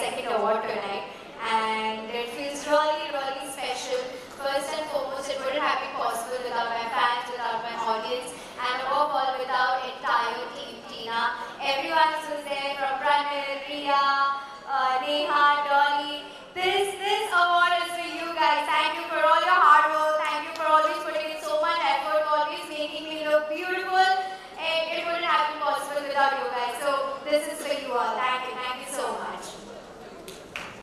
second award tonight and it feels really, really special. First and foremost, it wouldn't have been possible without my fans, without my audience and above all, without entire team Tina. Everyone who there from Pranil, Ria, uh, Neha, Dolly. This, this award is for you guys. Thank you for all your hard work. Thank you for always putting in so much effort, always making me look beautiful. And it wouldn't have been possible without you guys. So this is for you all. Thank